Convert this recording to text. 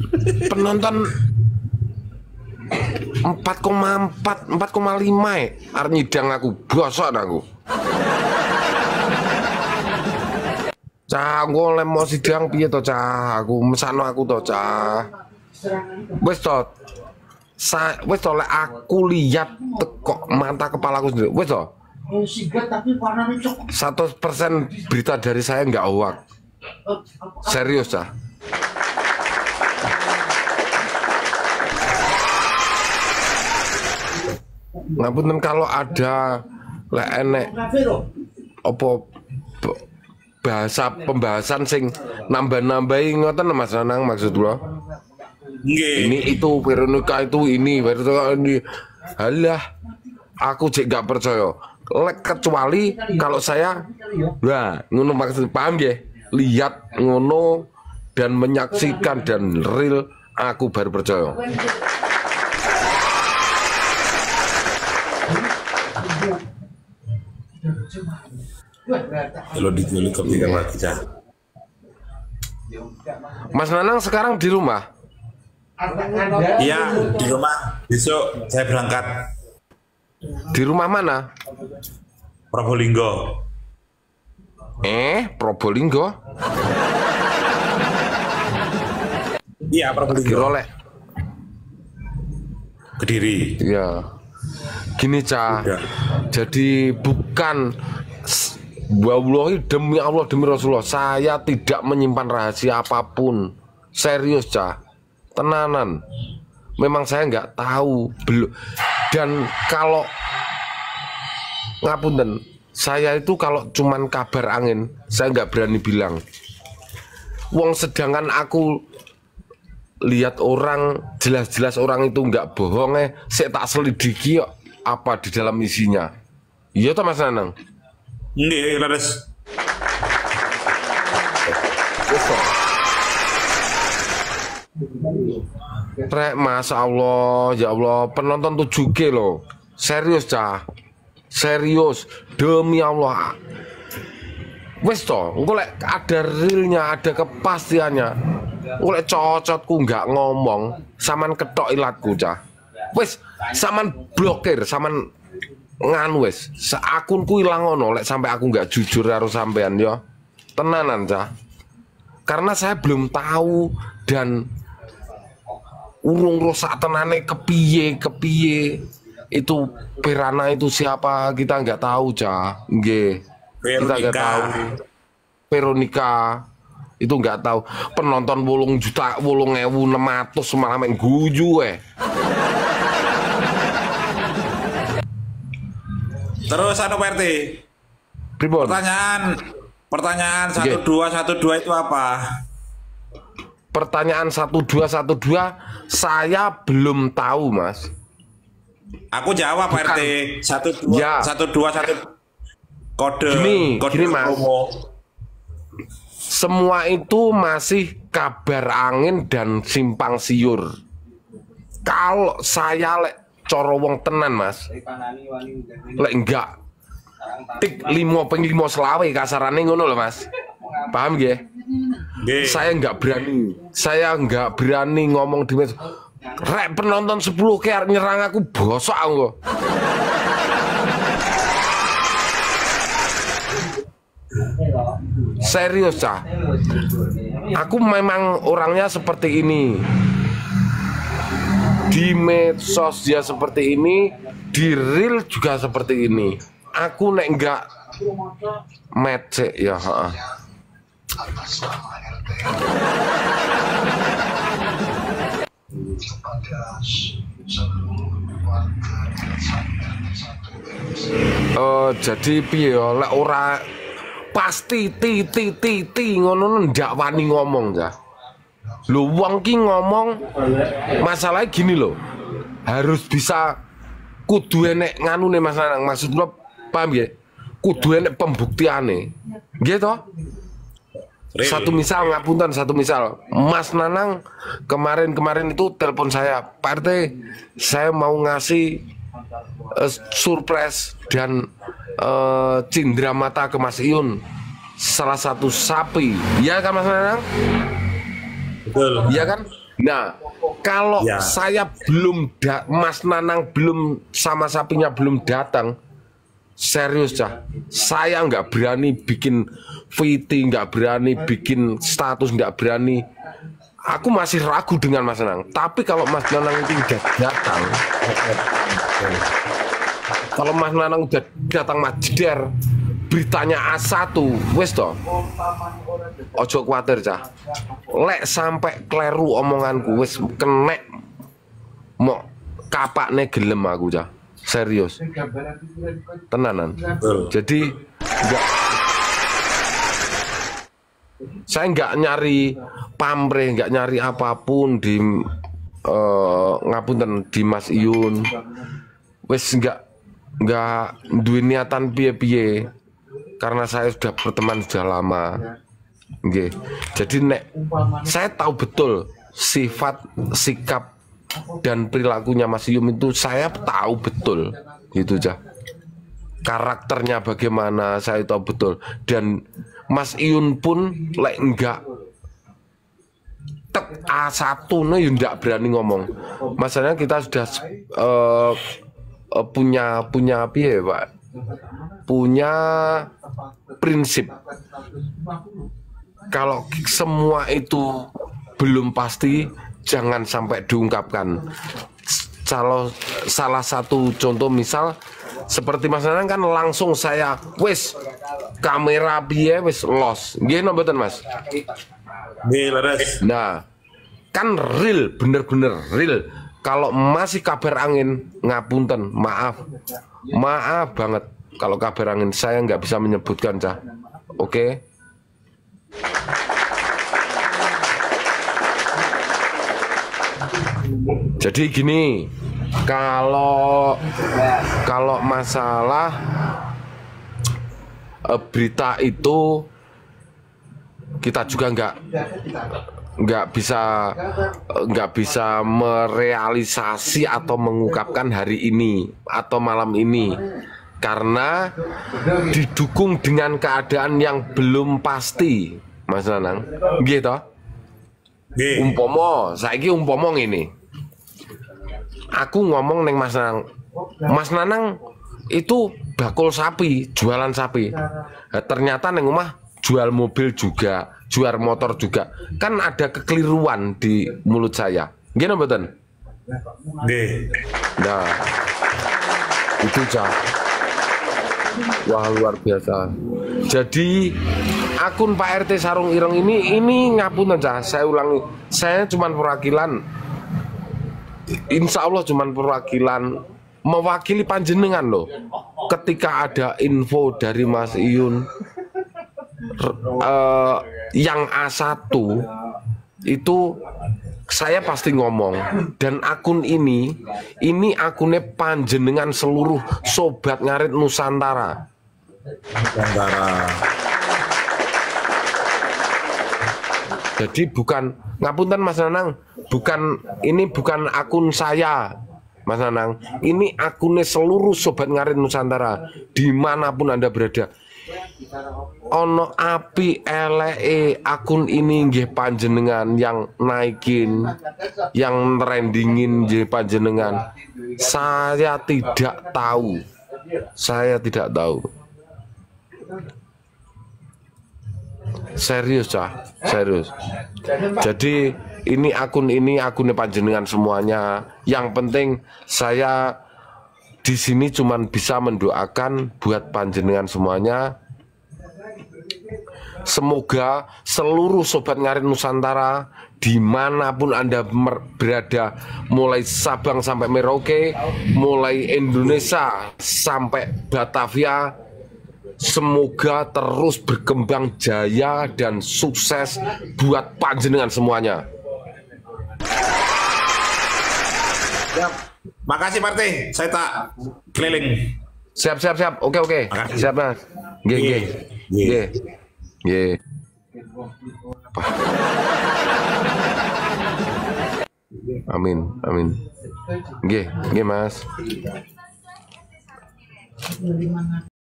penonton 4,4 4,5 ya arep nyidang aku gosok aku Cah, aku oleh mau sidang piye to, Cah? Aku mesano aku to, Cah. Wis to. Sa wis to aku lihat tekok mata kepalaku sendiri. Wis to. Satu persen berita dari saya nggak hoax. Serius, Cah. Ngapunten kalau ada lek enek opo bahasa pembahasan sing nambah-nambahi ngoten Mas Nanang maksud kula. Nggih. Ini itu Veronica itu ini Veronica ini. Halah aku cek gak percaya. Lek kecuali kalau saya wah ngono maksud paham ya? Lihat ngono dan menyaksikan dan real aku baru percaya. Kalau dijual ke tiga lagi cah. Mas Nanang sekarang di rumah. Iya di rumah. Besok saya berangkat Di rumah mana? Probolinggo. Eh, Probolinggo. Iya Probolinggo. Girolek. Kediri. Ya. Gini, Cah. Ya. Jadi bukan Wallahi demi Allah demi Rasulullah saya tidak menyimpan rahasia apa pun. Serius, Cah. Tenanan. Memang saya nggak tahu belum dan kalau ngapunten saya itu kalau cuman kabar angin saya nggak berani bilang Wong sedangkan aku lihat orang jelas-jelas orang itu nggak bohong eh saya tak selidiki apa di dalam isinya iya toh mas Nanang Nggih, leres. Rek, masa Allah, ya Allah, penonton 7G loh. Serius, cah. Serius, demi Allah. Wes toh, engko ada realnya, ada kepastiannya. Engko lek cocotku nggak ngomong, saman ketok ilatku, cah. Wes, saman blokir, saman nganu wes. Akunku ilang ngono lek sampai aku nggak jujur harus sampean yo. Tenanan, cah. Karena saya belum tahu dan urung rusak tenane kepiye kepiye. Itu Pirana itu siapa kita nggak tahu cah nggih. Kita nggak tahu. Veronica. Itu nggak tahu. Penonton wolung juta wolung ewu enam ratus malah main guju eh Terus anu Pak RT. Pribon Pertanyaan pertanyaan satu dua satu dua itu apa? pertanyaan satu dua satu dua saya belum tahu mas Aku jawab Pak Bukan. RT. Satu dua Ya. satu dua satu kode Gini, kode gini, Mas. promo. semua itu masih kabar angin dan simpang siur kalau saya lek coro wong tenan mas. Lek enggak. Tik limo ping limo selawe kasarane ngono loh mas. Paham gak Nggih. saya nggak berani. Saya nggak berani ngomong di mes rek penonton 10 kayak nyerang aku bosok aku kok. serius cah aku memang orangnya seperti ini di medsos dia seperti ini di real juga seperti ini aku nek enggak mecek ya. Eh jadi piye ya ora pasti ti ti ti ti ngono ndak wani ngomong ya. Lho wong ki ngomong masalahnya gini loh. Harus bisa kudu enek nganu nih Mas Nanang. Maksud lo paham ya? Kudu enek pembuktiane. Nggih toh? Real. Satu misal ngapunten satu misal Mas Nanang kemarin-kemarin itu telepon saya Pak RT saya mau ngasih eh, surprise dan eh, cindera mata ke Mas Iun salah satu sapi ya kan Mas Nanang Betul. Iya kan Nah, kalau Ya. saya belum da- Mas Nanang belum sama sapinya belum datang, serius cah, saya nggak berani bikin VT, nggak berani bikin status, nggak berani. Aku masih ragu dengan Mas Nanang. Tapi kalau Mas Nanang itu udah datang, kalau Mas Nanang udah datang Mas Jeder, beritanya A1, wes toh. Ojo kuatir cah. Lek sampai kleru omonganku wis kenek mau kapakne gelem aku cah. Serius. Tenanan. Jadi enggak saya nggak nyari pamrih, nggak nyari apa pun di eh, ngapunten di Mas Iyun. Wes nggak nggak duwe niatan piye-piye karena saya sudah berteman sudah lama. Nggih. Jadi nek saya tahu betul sifat, sikap dan perilakunya Mas Yum itu saya tahu betul gitu aja. Karakternya bagaimana saya tahu betul dan Mas Iyun pun lek enggak tek A1 no ya enggak berani ngomong. Masalahnya kita sudah eh, punya punya ya, Pak? Punya prinsip. Kalau semua itu belum pasti jangan sampai diungkapkan. Kalau salah satu contoh misal seperti Mas Nanang kan langsung saya wis kamera piye? Wis los. Nggih no mboten Mas? Nggih, leres. nah kan real bener-bener real kalau masih kabar angin ngapunten. Maaf. Maaf banget kalau kabar angin. Saya nggak bisa menyebutkan cah. Oke? Jadi gini, kalau kalau masalah eh, berita itu kita juga nggak nggak bisa nggak bisa merealisasi atau mengungkapkan hari ini atau malam ini. Karena didukung dengan keadaan yang belum pasti, Mas Nanang, gitu umpomo saiki umpomo ngene. Aku ngomong neng Mas Nanang. Mas Nanang itu bakul sapi jualan sapi. Nah, ternyata neng rumah jual mobil juga jual motor juga. Kan ada kekeliruan di mulut saya. Betul Nggih. nah itu cah wah luar biasa. Jadi akun Pak RT Sarung Ireng ini ini ngapunten cah saya ulangi. Saya cuman perwakilan. Insya Allah cuman perwakilan. Mewakili panjenengan loh. Ketika ada info dari Mas Iyun eh, yang A1 itu saya pasti ngomong dan akun ini ini akunnya panjenengan seluruh sobat ngarit Nusantara Nusantara. Jadi bukan ngapunten Mas Nanang, bukan ini bukan akun saya, Mas Nanang. Ini akunnya seluruh sobat ngarit Nusantara di mana pun anda berada. Ono api eleke akun ini nggih panjenengan yang naikin, yang trendingin nggih panjenengan. Saya tidak tahu. Saya tidak tahu. Serius cah, serius. Jadi ini akun ini akunnya panjenengan semuanya. Yang penting saya di sini cuman bisa mendoakan buat panjenengan semuanya. Semoga seluruh sobat ngarit Nusantara di mana pun anda berada, mulai Sabang sampai Merauke, mulai Indonesia sampai Batavia, Semoga terus berkembang jaya dan sukses buat panjenengan semuanya. Makasih Pak RT, saya tak keliling. Siap, siap, siap. Oke, oke. Makasih. Siap, Mas. Nggih, nggih. Nggih. Nggih. Apa? Amin, amin. Nggih, nggih, Mas.